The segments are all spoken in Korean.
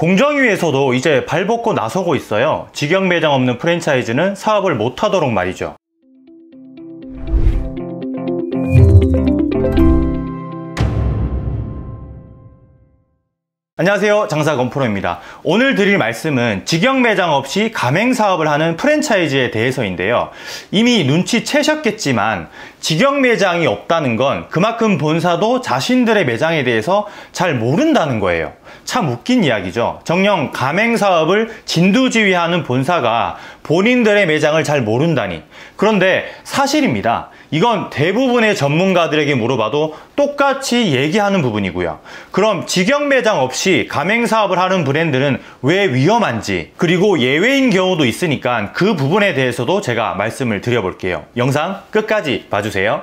공정위에서도 이제 발벗고 나서고 있어요. 직영 매장 없는 프랜차이즈는 사업을 못하도록 말이죠. 안녕하세요 장사건프로입니다 오늘 드릴 말씀은 직영 매장 없이 가맹 사업을 하는 프랜차이즈에 대해서인데요 이미 눈치채셨겠지만 직영 매장이 없다는 건 그만큼 본사도 자신들의 매장에 대해서 잘 모른다는 거예요 참 웃긴 이야기죠 정녕 가맹 사업을 진두지휘하는 본사가 본인들의 매장을 잘 모른다니 그런데 사실입니다 이건 대부분의 전문가들에게 물어봐도 똑같이 얘기하는 부분이고요. 그럼 직영 매장 없이 가맹 사업을 하는 브랜드는 왜 위험한지 그리고 예외인 경우도 있으니까 그 부분에 대해서도 제가 말씀을 드려볼게요. 영상 끝까지 봐주세요.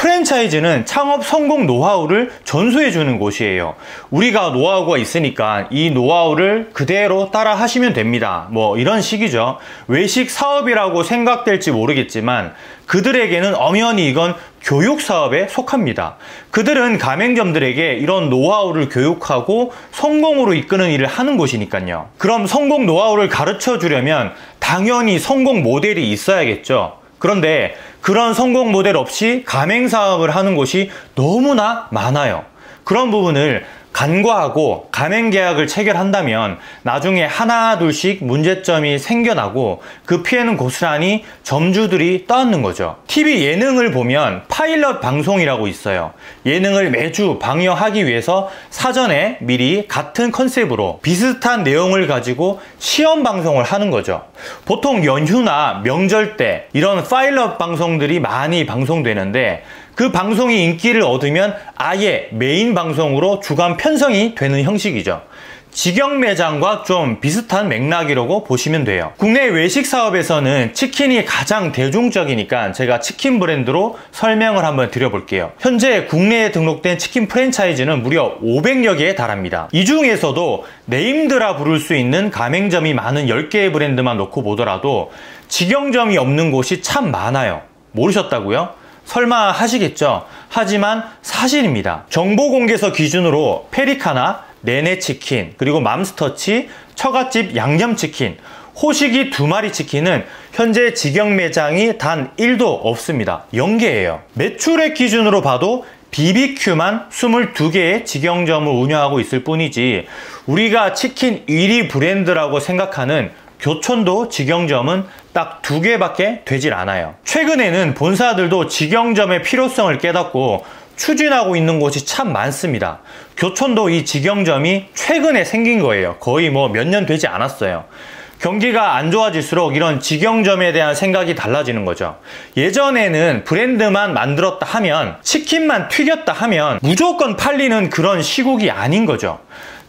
프랜차이즈는 창업 성공 노하우를 전수해 주는 곳이에요. 우리가 노하우가 있으니까 이 노하우를 그대로 따라 하시면 됩니다. 뭐 이런 식이죠. 외식 사업이라고 생각될지 모르겠지만 그들에게는 엄연히 이건 교육 사업에 속합니다. 그들은 가맹점들에게 이런 노하우를 교육하고 성공으로 이끄는 일을 하는 곳이니까요. 그럼 성공 노하우를 가르쳐 주려면 당연히 성공 모델이 있어야겠죠. 그런데 그런 성공 모델 없이 가맹 사업을 하는 곳이 너무나 많아요. 그런 부분을 간과하고 가맹 계약을 체결한다면 나중에 하나 둘씩 문제점이 생겨나고 그 피해는 고스란히 점주들이 떠안는 거죠. TV 예능을 보면 파일럿 방송이라고 있어요. 예능을 매주 방영하기 위해서 사전에 미리 같은 컨셉으로 비슷한 내용을 가지고 시험 방송을 하는 거죠. 보통 연휴나 명절 때 이런 파일럿 방송들이 많이 방송되는데 그 방송이 인기를 얻으면 아예 메인 방송으로 주간 편성이 되는 형식이죠. 직영 매장과 좀 비슷한 맥락이라고 보시면 돼요. 국내 외식 사업에서는 치킨이 가장 대중적이니까 제가 치킨 브랜드로 설명을 한번 드려볼게요. 현재 국내에 등록된 치킨 프랜차이즈는 무려 500여 개에 달합니다. 이 중에서도 named라 부를 수 있는 가맹점이 많은 10개의 브랜드만 놓고 보더라도 직영점이 없는 곳이 참 많아요. 모르셨다고요? 설마 하시겠죠? 하지만 사실입니다. 정보공개서 기준으로 페리카나, 네네치킨, 그리고 맘스터치, 처갓집 양념치킨, 호식이 두 마리 치킨은 현재 직영 매장이 단 1도 없습니다. 0개예요. 매출액 기준으로 봐도 BBQ만 22개의 직영점을 운영하고 있을 뿐이지 우리가 치킨 1위 브랜드라고 생각하는 교촌도 직영점은 딱 두 개밖에 되질 않아요. 최근에는 본사들도 직영점의 필요성을 깨닫고 추진하고 있는 곳이 참 많습니다. 교촌도 이 직영점이 최근에 생긴 거예요. 거의 뭐 몇 년 되지 않았어요. 경기가 안 좋아질수록 이런 직영점에 대한 생각이 달라지는 거죠. 예전에는 브랜드만 만들었다 하면 치킨만 튀겼다 하면 무조건 팔리는 그런 시국이 아닌 거죠.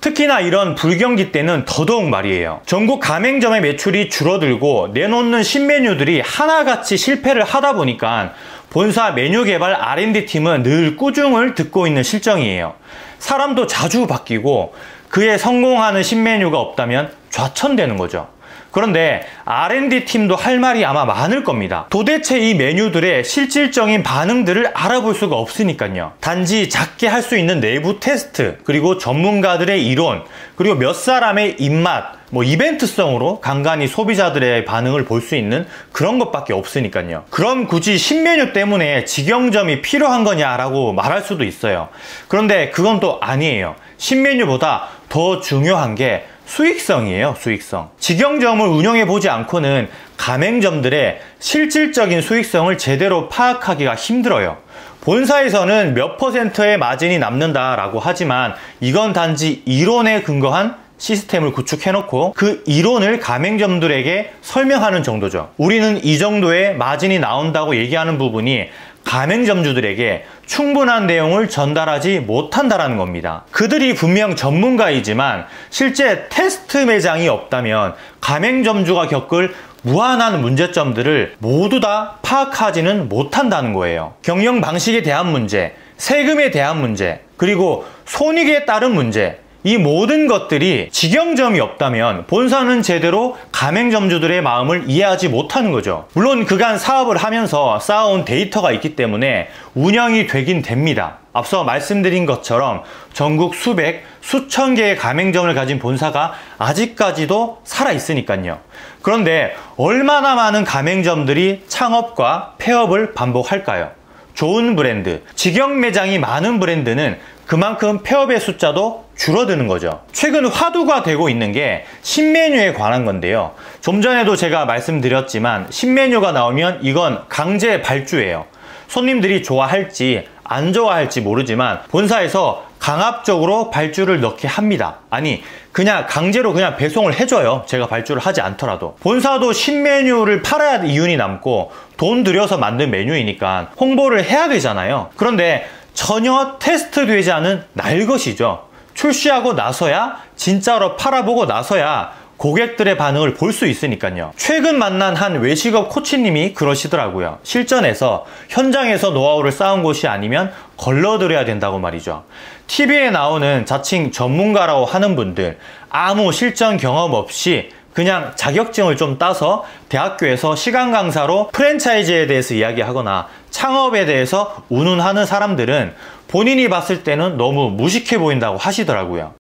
특히나 이런 불경기 때는 더더욱 말이에요. 전국 가맹점의 매출이 줄어들고 내놓는 신메뉴들이 하나같이 실패를 하다 보니까 본사 메뉴 개발 R&D 팀은 늘 꾸중을 듣고 있는 실정이에요. 사람도 자주 바뀌고 그에 성공하는 신메뉴가 없다면 좌천되는 거죠. 그런데 R&D 팀도 할 말이 아마 많을 겁니다. 도대체 이 메뉴들의 실질적인 반응들을 알아볼 수가 없으니까요. 단지 작게 할 수 있는 내부 테스트, 그리고 전문가들의 이론, 그리고 몇 사람의 입맛, 뭐 이벤트성으로 간간히 소비자들의 반응을 볼 수 있는 그런 것밖에 없으니까요. 그럼 굳이 신메뉴 때문에 직영점이 필요한 거냐라고 말할 수도 있어요. 그런데 그건 또 아니에요. 신메뉴보다 더 중요한 게 수익성이에요 수익성 직영점을 운영해 보지 않고는 가맹점들의 실질적인 수익성을 제대로 파악하기가 힘들어요 본사에서는 몇 퍼센트의 마진이 남는다라고 하지만 이건 단지 이론에 근거한 시스템을 구축해놓고 그 이론을 가맹점들에게 설명하는 정도죠. 우리는 이 정도의 마진이 나온다고 얘기하는 부분이 가맹점주들에게 충분한 내용을 전달하지 못한다는 겁니다. 그들이 분명 전문가이지만 실제 테스트 매장이 없다면 가맹점주가 겪을 무한한 문제점들을 모두 다 파악하지는 못한다는 거예요. 경영 방식에 대한 문제, 세금에 대한 문제, 그리고 손익에 따른 문제, 이 모든 것들이 직영점이 없다면 본사는 제대로 가맹점주들의 마음을 이해하지 못하는 거죠. 물론 그간 사업을 하면서 쌓아온 데이터가 있기 때문에 운영이 되긴 됩니다. 앞서 말씀드린 것처럼 전국 수백, 수천 개의 가맹점을 가진 본사가 아직까지도 살아있으니까요. 그런데 얼마나 많은 가맹점들이 창업과 폐업을 반복할까요? 좋은 브랜드, 직영 매장이 많은 브랜드는 그만큼 폐업의 숫자도 줄어드는 거죠. 최근 화두가 되고 있는 게 신메뉴에 관한 건데요. 좀 전에도 제가 말씀드렸지만 신메뉴가 나오면 이건 강제 발주예요. 손님들이 좋아할지 안 좋아할지 모르지만 본사에서 강압적으로 발주를 넣게 합니다. 아니 그냥 강제로 그냥 배송을 해줘요. 제가 발주를 하지 않더라도. 본사도 신메뉴를 팔아야 이윤이 남고 돈 들여서 만든 메뉴이니까 홍보를 해야 되잖아요. 그런데 전혀 테스트되지 않은 날것이죠. 출시하고 나서야 진짜로 팔아보고 나서야 고객들의 반응을 볼 수 있으니까요. 최근 만난 한 외식업 코치님이 그러시더라고요. 실전에서 현장에서 노하우를 쌓은 곳이 아니면 걸러들여야 된다고 말이죠. TV에 나오는 자칭 전문가라고 하는 분들 아무 실전 경험 없이 그냥 자격증을 좀 따서 대학교에서 시간 강사로 프랜차이즈에 대해서 이야기하거나 창업에 대해서 운운하는 사람들은 본인이 봤을 때는 너무 무식해 보인다고 하시더라고요.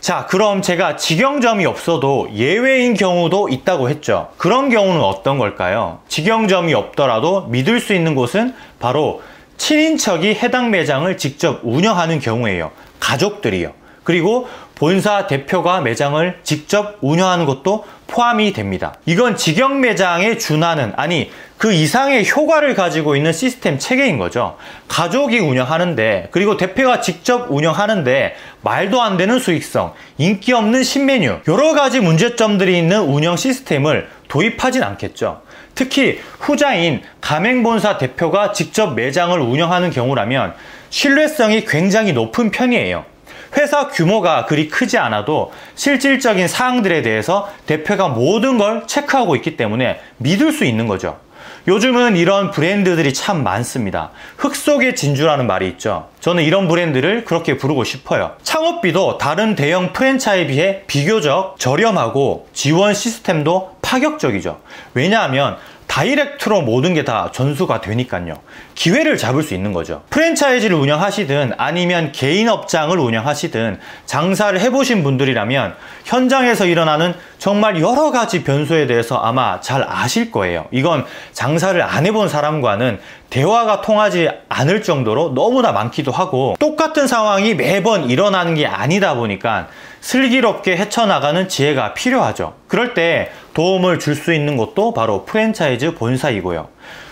자, 그럼 제가 직영점이 없어도 예외인 경우도 있다고 했죠. 그런 경우는 어떤 걸까요? 직영점이 없더라도 믿을 수 있는 곳은 바로 친인척이 해당 매장을 직접 운영하는 경우에요. 가족들이요. 그리고 본사 대표가 매장을 직접 운영하는 것도 포함이 됩니다. 이건 직영 매장에 준하는 아니 그 이상의 효과를 가지고 있는 시스템 체계인 거죠. 가족이 운영하는데 그리고 대표가 직접 운영하는데 말도 안 되는 수익성, 인기 없는 신메뉴 여러 가지 문제점들이 있는 운영 시스템을 도입하진 않겠죠. 특히 후자인 가맹본사 대표가 직접 매장을 운영하는 경우라면 신뢰성이 굉장히 높은 편이에요. 회사 규모가 그리 크지 않아도 실질적인 사항들에 대해서 대표가 모든 걸 체크하고 있기 때문에 믿을 수 있는 거죠. 요즘은 이런 브랜드들이 참 많습니다. 흙 속의 진주라는 말이 있죠. 저는 이런 브랜드를 그렇게 부르고 싶어요. 창업비도 다른 대형 프랜차이에 비해 비교적 저렴하고 지원 시스템도 파격적이죠. 왜냐하면 다이렉트로 모든 게 다 전수가 되니까요. 기회를 잡을 수 있는 거죠. 프랜차이즈를 운영하시든 아니면 개인 업장을 운영하시든 장사를 해보신 분들이라면 현장에서 일어나는 정말 여러 가지 변수에 대해서 아마 잘 아실 거예요. 이건 장사를 안 해본 사람과는 대화가 통하지 않을 정도로 너무나 많기도 하고 똑같은 상황이 매번 일어나는 게 아니다 보니까 슬기롭게 헤쳐나가는 지혜가 필요하죠. 그럴 때 도움을 줄 수 있는 것도 바로 프랜차이즈 본사이고요.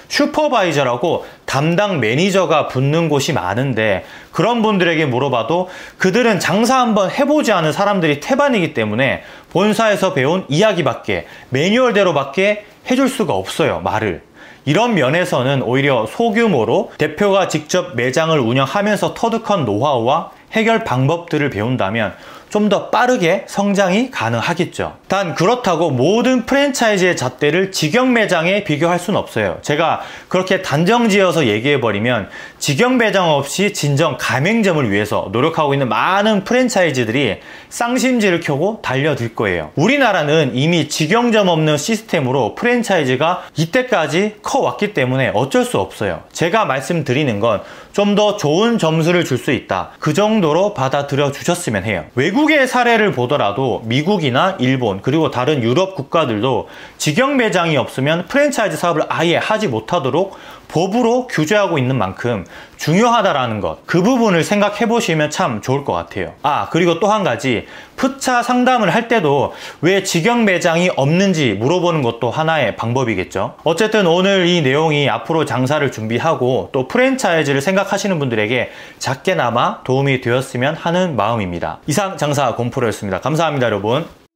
슈퍼바이저라고 담당 매니저가 붙는 곳이 많은데 그런 분들에게 물어봐도 그들은 장사 한번 해보지 않은 사람들이 태반이기 때문에 본사에서 배운 이야기밖에 매뉴얼대로밖에 해줄 수가 없어요 말을 이런 면에서는 오히려 소규모로 대표가 직접 매장을 운영하면서 터득한 노하우와 해결 방법들을 배운다면 좀 더 빠르게 성장이 가능하겠죠. 단 그렇다고 모든 프랜차이즈의 잣대를 직영 매장에 비교할 수는 없어요. 제가 그렇게 단정지어서 얘기해버리면 직영 매장 없이 진정 가맹점을 위해서 노력하고 있는 많은 프랜차이즈들이 쌍심지를 켜고 달려들 거예요. 우리나라는 이미 직영점 없는 시스템으로 프랜차이즈가 이때까지 커왔기 때문에 어쩔 수 없어요. 제가 말씀드리는 건 좀 더 좋은 점수를 줄 수 있다. 그 정도로 받아들여 주셨으면 해요. 외국 미국의 사례를 보더라도 미국이나 일본 그리고 다른 유럽 국가들도 직영 매장이 없으면 프랜차이즈 사업을 아예 하지 못하도록 법으로 규제하고 있는 만큼 중요하다라는 것, 그 부분을 생각해 보시면 참 좋을 것 같아요. 아, 그리고 또 한 가지, 푸차 상담을 할 때도 왜 직영 매장이 없는지 물어보는 것도 하나의 방법이겠죠. 어쨌든 오늘 이 내용이 앞으로 장사를 준비하고 또 프랜차이즈를 생각하시는 분들에게 작게나마 도움이 되었으면 하는 마음입니다. 이상 장사 공프로였습니다. 감사합니다, 여러분.